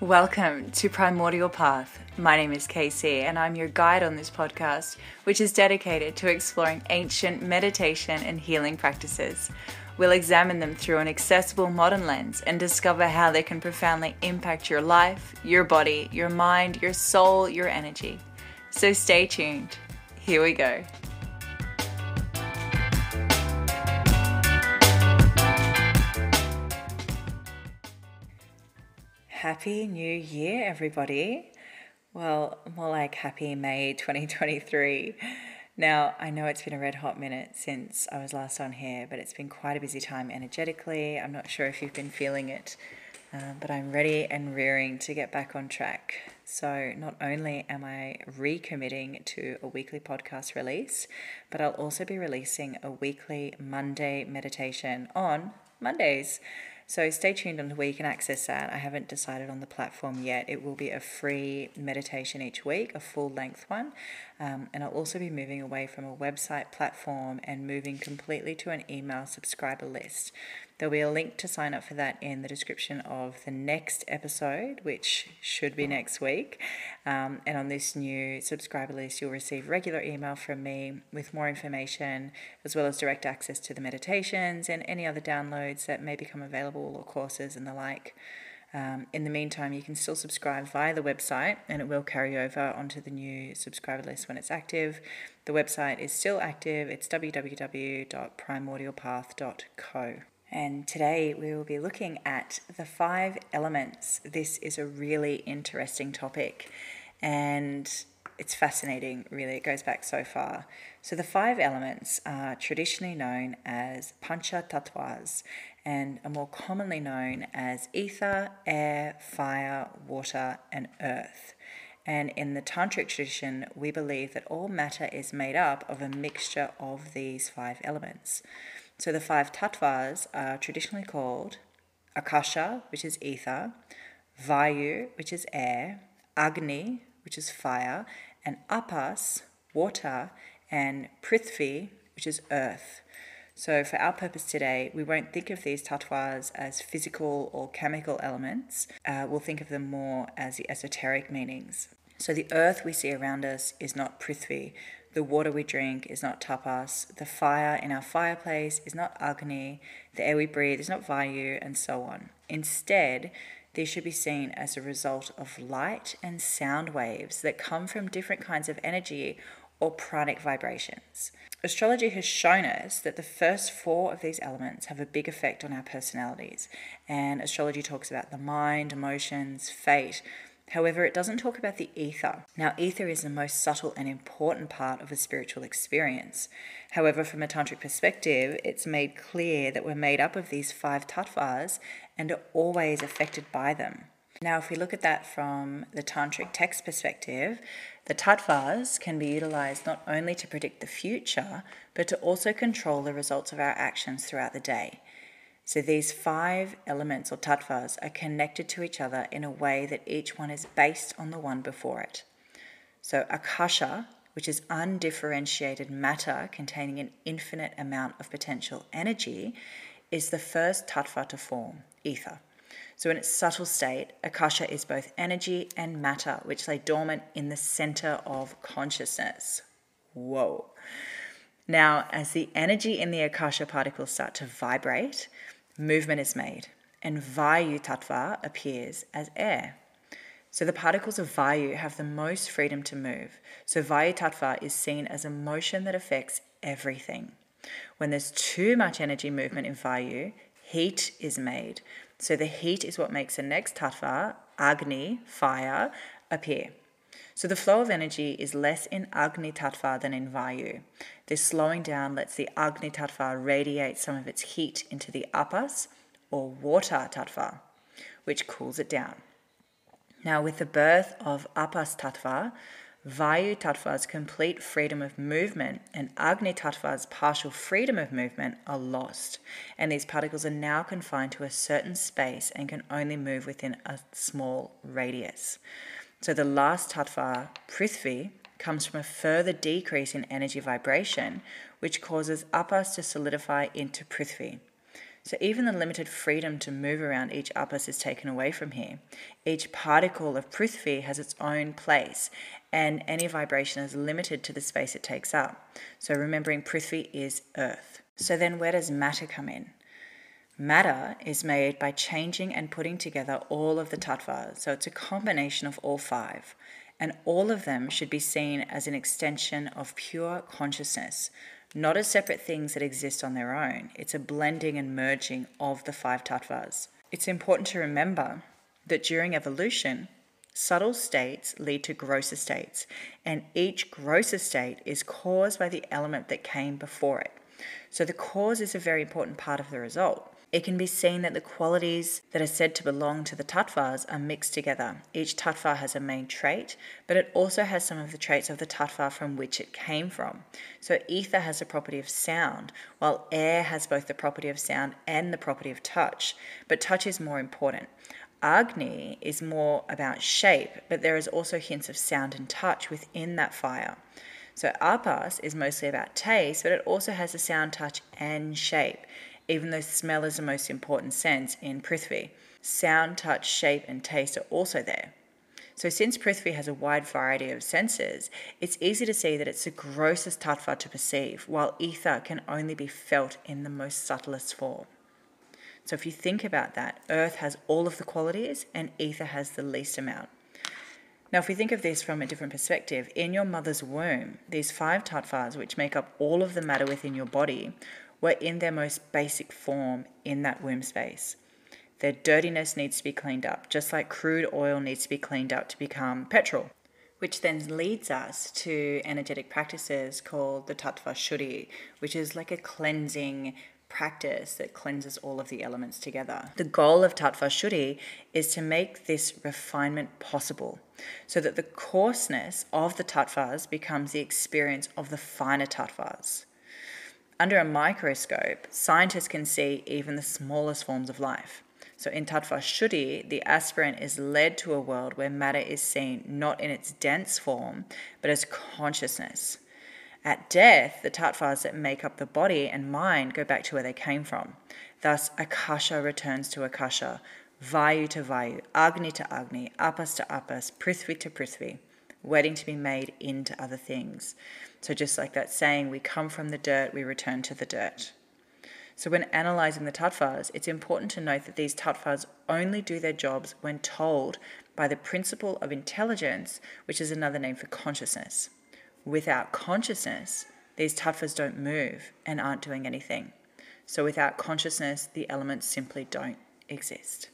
Welcome to Primordial Path. My name is Casey, and I'm your guide on this podcast, which is dedicated to exploring ancient meditation and healing practices. We'll examine them through an accessible modern lens and discover how they can profoundly impact your life, your body, your mind, your soul, your energy. So stay tuned. Here we go. Happy New Year, everybody. Well, more like Happy May 2023. Now, I know it's been a red hot minute since I was last on here, but it's been quite a busy time energetically. I'm not sure if you've been feeling it, um, but I'm ready and rearing to get back on track. So, not only am I recommitting to a weekly podcast release, but I'll also be releasing a weekly Monday meditation on Mondays. So stay tuned on where you can access that. I haven't decided on the platform yet. It will be a free meditation each week, a full length one. Um, and I'll also be moving away from a website platform and moving completely to an email subscriber list. There'll be a link to sign up for that in the description of the next episode, which should be next week. Um, and on this new subscriber list, you'll receive regular email from me with more information, as well as direct access to the meditations and any other downloads that may become available, or courses and the like. Um, in the meantime, you can still subscribe via the website and it will carry over onto the new subscriber list when it's active. The website is still active, it's www.primordialpath.co. And today we will be looking at the five elements. This is a really interesting topic and it's fascinating, really. It goes back so far. So, the five elements are traditionally known as Pancha Tattvas and are more commonly known as ether, air, fire, water, and earth. And in the Tantric tradition, we believe that all matter is made up of a mixture of these five elements. So the five tattvas are traditionally called Akasha, which is ether, Vayu, which is air, Agni, which is fire, and Apas, water, and Prithvi, which is earth. So, for our purpose today, we won't think of these tattvas as physical or chemical elements. Uh, we'll think of them more as the esoteric meanings. So, the earth we see around us is not Prithvi, the water we drink is not apas. The fire in our fireplace is not agni. The air we breathe is not vayu, and so on. Instead, these should be seen as a result of light and sound waves that come from different kinds of energy or pranic vibrations. Astrology has shown us that the first four of these elements have a big effect on our personalities, and astrology talks about the mind, emotions, fate, However, it doesn't talk about the ether. Now, ether is the most subtle and important part of a spiritual experience. However, from a tantric perspective, it's made clear that we're made up of these five tattvas and are always affected by them. Now, if we look at that from the tantric text perspective, the tattvas can be utilized not only to predict the future, but to also control the results of our actions throughout the day. So these five elements or tattvas are connected to each other in a way that each one is based on the one before it. So akasha, which is undifferentiated matter containing an infinite amount of potential energy, is the first tattva to form, ether. So, in its subtle state, Akasha is both energy and matter, which lay dormant in the center of consciousness. Whoa. Now, as the energy in the Akasha particles start to vibrate, movement is made, and Vayu Tattva appears as air. So the particles of Vayu have the most freedom to move. So Vayu Tattva is seen as a motion that affects everything. When there's too much energy movement in Vayu, heat is made. So the heat is what makes the next Tattva, Agni, fire, appear. So the flow of energy is less in Agni Tattva than in Vayu. This slowing down lets the Agni Tattva radiate some of its heat into the Apas or Water Tattva, which cools it down. Now, with the birth of Apas Tattva, Vayu Tattva's complete freedom of movement and Agni Tattva's partial freedom of movement are lost, and these particles are now confined to a certain space and can only move within a small radius. So the last tattva, prithvi, comes from a further decrease in energy vibration, which causes apas to solidify into prithvi. So even the limited freedom to move around each apas is taken away from here. Each particle of Prithvi has its own place, and any vibration is limited to the space it takes up. So remembering Prithvi is earth. So then where does matter come in? Matter is made by changing and putting together all of the tattvas. So it's a combination of all five. And all of them should be seen as an extension of pure consciousness, not as separate things that exist on their own. It's a blending and merging of the five tattvas. It's important to remember that during evolution, subtle states lead to grosser states, and each grosser state is caused by the element that came before it. So the cause is a very important part of the result. It can be seen that the qualities that are said to belong to the tattvas are mixed together. Each tattva has a main trait, but it also has some of the traits of the tattva from which it came from. So, ether has the property of sound, while air has both the property of sound and the property of touch, but touch is more important. Agni is more about shape, but there is also hints of sound and touch within that fire. So, apas is mostly about taste, but it also has a sound, touch, and shape even though smell is the most important sense in Prithvi. Sound, touch, shape, and taste are also there. So, since Prithvi has a wide variety of senses, it's easy to see that it's the grossest tattva to perceive, while ether can only be felt in the most subtlest form. So, if you think about that, earth has all of the qualities and ether has the least amount. Now, if we think of this from a different perspective, in your mother's womb, these five tattvas, which make up all of the matter within your body, were in their most basic form in that womb space. Their dirtiness needs to be cleaned up, just like crude oil needs to be cleaned up to become petrol, which then leads us to energetic practices called the Tattva Shuddhi, which is like a cleansing practice that cleanses all of the elements together. The goal of Tattva Shuddhi is to make this refinement possible so that the coarseness of the tattvas becomes the experience of the finer tattvas. Under a microscope, scientists can see even the smallest forms of life. So in Tattva Shuddhi, the aspirant is led to a world where matter is seen not in its dense form, but as consciousness. At death, the tattvas that make up the body and mind go back to where they came from. Thus, Akasha returns to Akasha, Vayu to Vayu, Agni to Agni, Apas to Apas, Prithvi to Prithvi, waiting to be made into other things. So, just like that saying, we come from the dirt, we return to the dirt. So, when analysing the tattvas, it's important to note that these tattvas only do their jobs when told by the principle of intelligence, which is another name for consciousness. Without consciousness, these tattvas don't move and aren't doing anything. So, without consciousness, the elements simply don't exist.